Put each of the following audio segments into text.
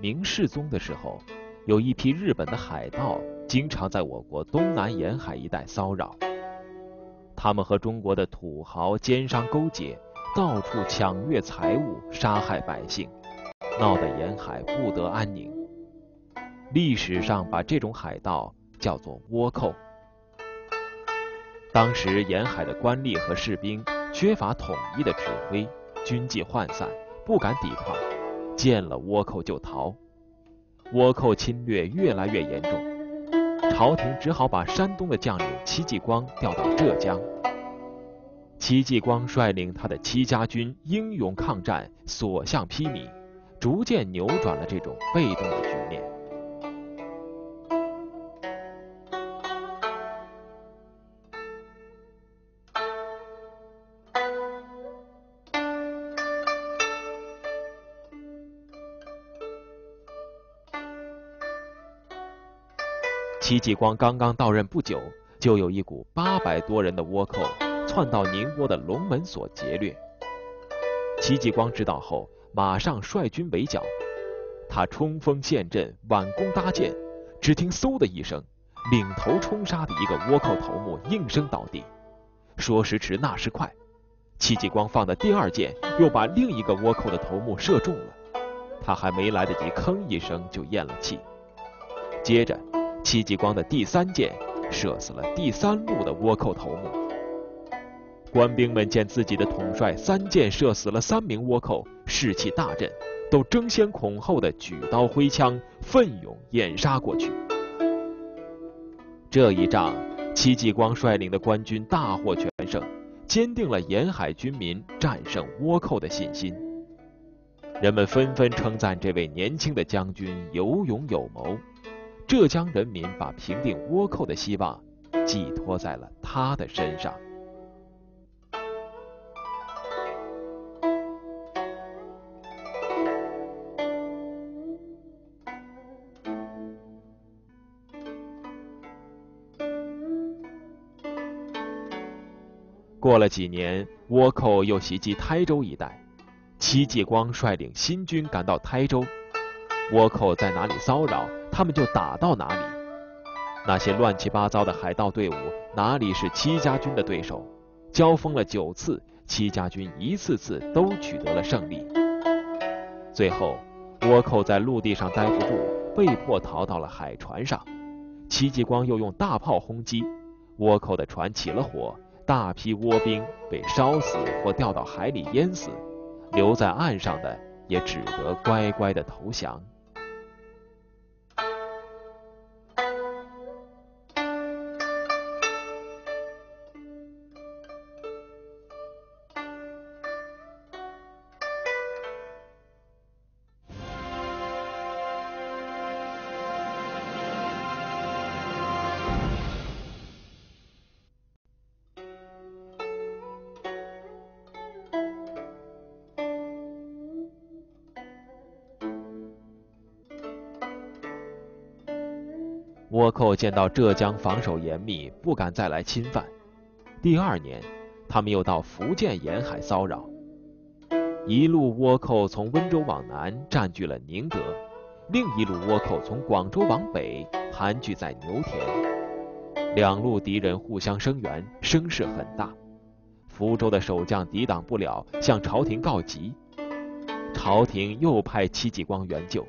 明世宗的时候，有一批日本的海盗经常在我国东南沿海一带骚扰。他们和中国的土豪奸商勾结，到处抢掠财物，杀害百姓，闹得沿海不得安宁。历史上把这种海盗叫做倭寇。当时沿海的官吏和士兵缺乏统一的指挥，军纪涣散，不敢抵抗，见了倭寇就逃。倭寇侵略越来越严重，朝廷只好把山东的将领戚继光调到浙江。戚继光率领他的戚家军英勇抗战，所向披靡，逐渐扭转了这种被动的局面。戚继光刚刚到任不久，就有一股八百多人的倭寇窜到宁波的龙门所劫掠。戚继光知道后，马上率军围剿。他冲锋陷阵，挽弓搭箭，只听“嗖”的一声，领头冲杀的一个倭寇头目应声倒地。说时迟，那时快，戚继光放的第二箭又把另一个倭寇的头目射中了。他还没来得及吭一声，就咽了气。接着。戚继光的第三箭射死了第三路的倭寇头目。官兵们见自己的统帅三箭射死了三名倭寇，士气大振，都争先恐后的举刀挥枪，奋勇掩杀过去。这一仗，戚继光率领的官军大获全胜，坚定了沿海军民战胜倭寇的信心。人们纷纷称赞这位年轻的将军有勇有谋。浙江人民把平定倭寇的希望寄托在了他的身上。过了几年，倭寇又袭击台州一带，戚继光率领新军赶到台州，倭寇在哪里骚扰？他们就打到哪里，那些乱七八糟的海盗队伍哪里是戚家军的对手？交锋了九次，戚家军一次次都取得了胜利。最后，倭寇在陆地上待不住，被迫逃到了海船上。戚继光又用大炮轰击，倭寇的船起了火，大批倭兵被烧死或掉到海里淹死，留在岸上的也只得乖乖的投降。倭寇见到浙江防守严密，不敢再来侵犯。第二年，他们又到福建沿海骚扰。一路倭寇从温州往南占据了宁德，另一路倭寇从广州往北盘踞在牛田。两路敌人互相声援，声势很大。福州的守将抵挡不了，向朝廷告急。朝廷又派戚继光援救。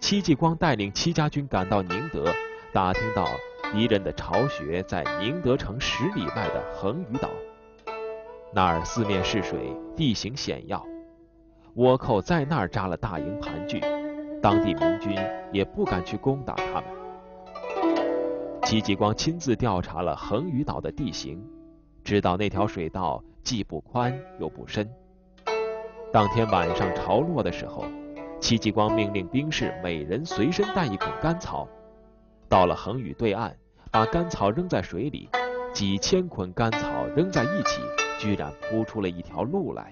戚继光带领戚家军赶到宁德，打听到敌人的巢穴在宁德城十里外的横屿岛，那儿四面是水，地形险要，倭寇在那儿扎了大营盘踞，当地民军也不敢去攻打他们。戚继光亲自调查了横屿岛的地形，知道那条水道既不宽又不深。当天晚上潮落的时候。戚继光命令兵士每人随身带一捆干草，到了横屿对岸，把干草扔在水里，几千捆干草扔在一起，居然铺出了一条路来。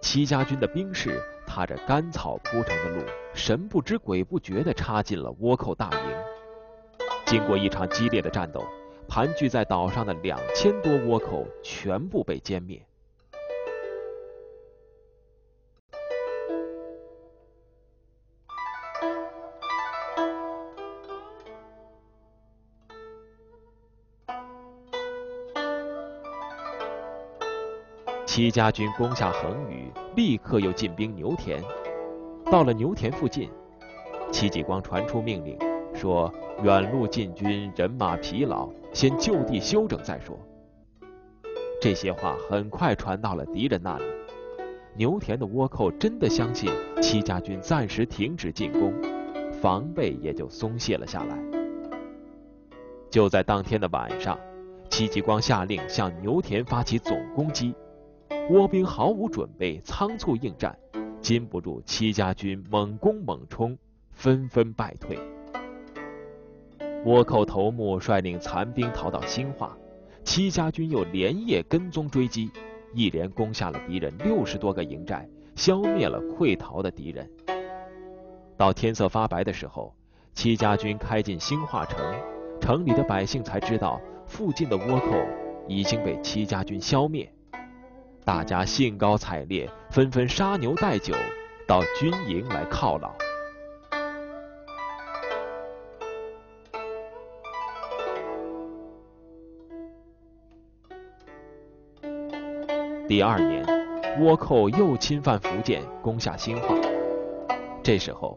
戚家军的兵士踏着干草铺成的路，神不知鬼不觉地插进了倭寇大营。经过一场激烈的战斗，盘踞在岛上的两千多倭寇全部被歼灭。戚家军攻下横屿，立刻又进兵牛田。到了牛田附近，戚继光传出命令，说远路进军，人马疲劳，先就地休整再说。这些话很快传到了敌人那里，牛田的倭寇真的相信戚家军暂时停止进攻，防备也就松懈了下来。就在当天的晚上，戚继光下令向牛田发起总攻击，倭兵毫无准备，仓促应战，禁不住戚家军猛攻猛冲，纷纷败退。倭寇头目率领残兵逃到兴化。戚家军又连夜跟踪追击，一连攻下了敌人六十多个营寨，消灭了溃逃的敌人。到天色发白的时候，戚家军开进兴化城，城里的百姓才知道附近的倭寇已经被戚家军消灭，大家兴高采烈，纷纷杀牛带酒到军营来犒劳。第二年，倭寇又侵犯福建，攻下兴化。这时候，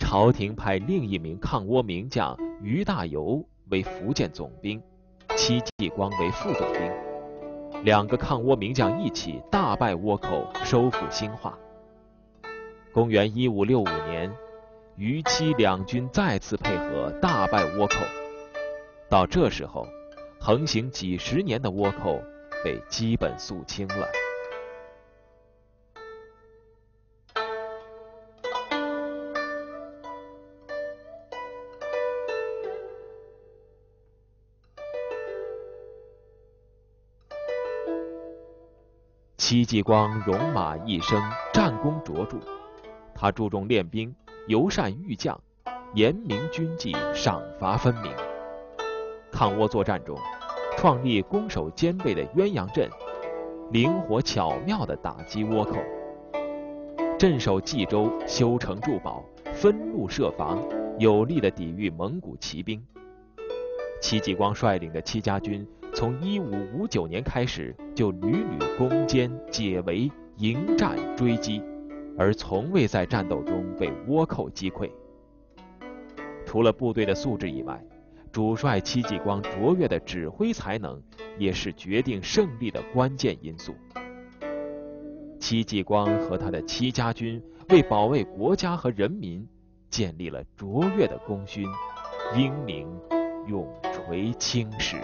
朝廷派另一名抗倭名将于大猷为福建总兵，戚继光为副总兵。两个抗倭名将一起大败倭寇，收复兴化。公元一五六五年，于戚两军再次配合，大败倭寇。到这时候，横行几十年的倭寇。被基本肃清了。戚继光戎马一生，战功卓著。他注重练兵，尤善御将，严明军纪，赏罚分明。抗倭作战中。创立攻守兼备的鸳鸯阵，灵活巧妙地打击倭寇。镇守冀州，修城筑堡，分路设防，有力地抵御蒙古骑兵。戚继光率领的戚家军，从1559年开始就屡屡攻坚解围、迎战追击，而从未在战斗中被倭寇击溃。除了部队的素质以外，主帅戚继光卓越的指挥才能，也是决定胜利的关键因素。戚继光和他的戚家军为保卫国家和人民，建立了卓越的功勋，英名永垂青史。